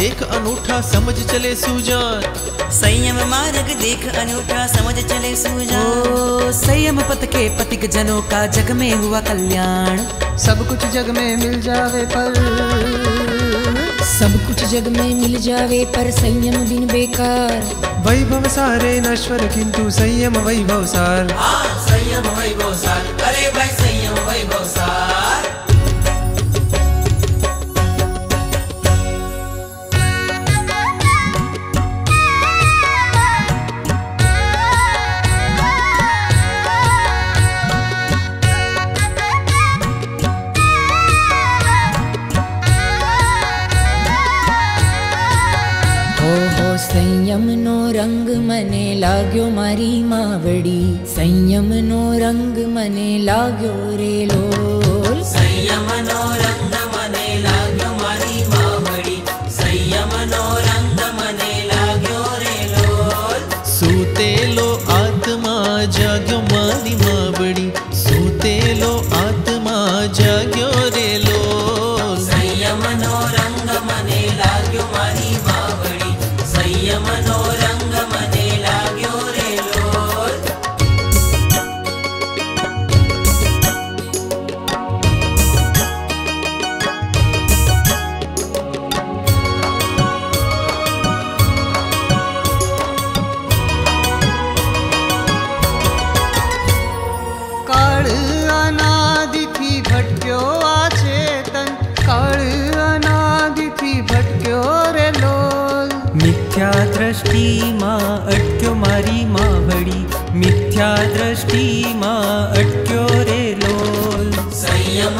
देख अनूठा समझ चले सुजान। संयम मार्ग देख अनूठा समझ चले सूझा ओ संयम पथ के पथिक जनों का जग में हुआ कल्याण। सब कुछ जग में मिल जावे पर। सब कुछ जग में मिल जावे पर संयम बिन बेकार। वैभव सारे नश्वर किंतु संयम वैभव सार। संयम वैभव सार। मने लाग्यो मारी मावड़ी संयम नो रंग मने लाग्यो रे लोल દ્રષ્ટિમાં અટક્યો મારી માવડી મિથ્યા દ્રષ્ટિમાં અટક્યો રે લોલ સંયમ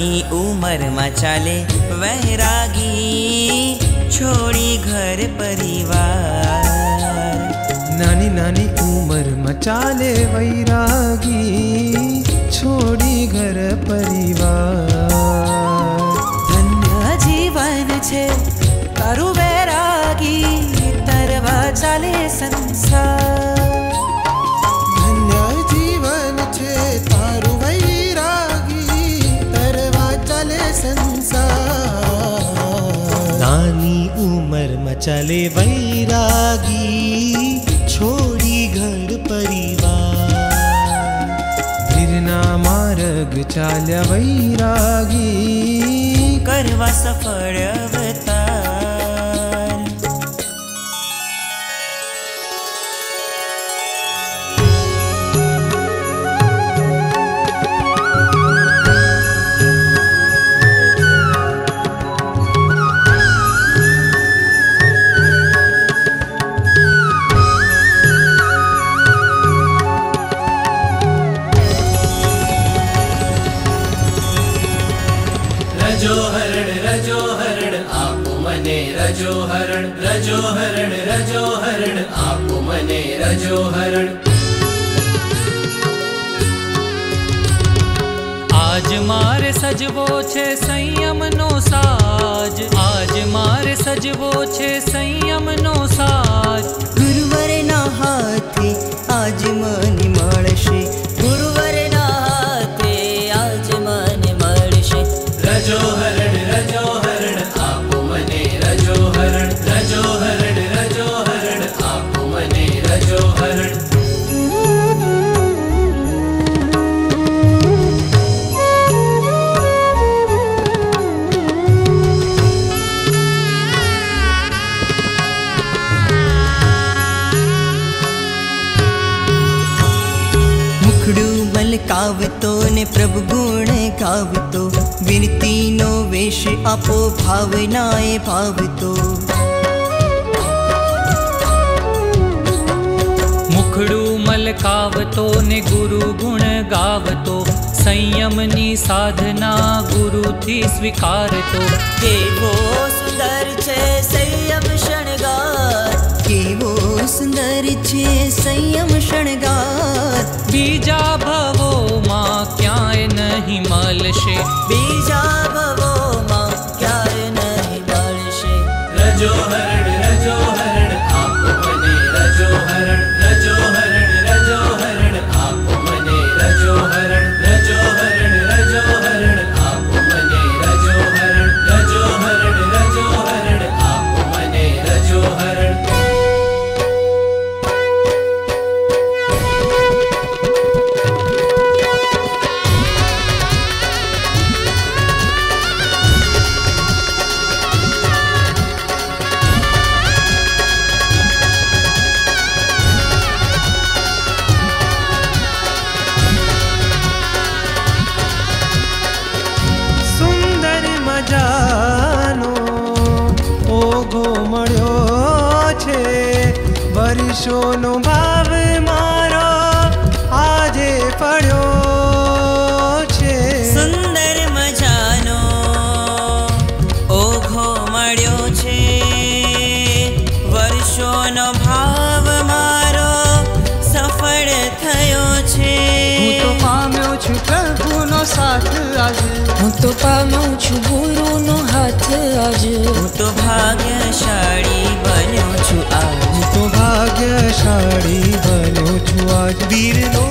अपनी उम्र मचाले वैरागी छोड़ी घर परिवार। नानी नानी उम्र मचाले वैरागी छोड़ी घर परिवार। मचले वैरागी छोड़ी घर परिवार। गिरना मार्ग चाल वैरागी करवा सफल अवतार। રજો હરણ રજો હરણ રજો હરણ આપો મને રજો હરણ આજ મારે સજવો છે સંયમનો સાજ આજ મારે સજવો છે સંયમનો સાજ चल कावतो ने प्रभु गुण गावतो विनती नो वेश आपो भावनाए भावतो। मुखड़ू मलकावतो ने गुरु गुण गावतो। संयमनी साधना गुरु थी स्वीकारतो। केवो सुंदर छे संयम शणगार। केवो सुंदर छे संयम शणगार। બીજા નહીં મળશે બીજા ભવોમાં ક્યારે નહીં મળશે રજો હરણ રજો હરણ ઓઘો મળ્યો છે વર્ષોનો ભાવ મારો આજે પડ્યો છે સુંદર મજાનો ઓઘો મળ્યો છે વર્ષોનો ભાવ મારો સફળ થયો છે હું તો પામ્યો છું પ્રભુનો સાથ આજે હું તો પામ્યો છું ગુરુનો હાથ આજ હું તો ભાગ્યશાળી બન્યો છું આજ હું તો ભાગ્યશાળી બન્યો છું આજ વીરનો